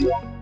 you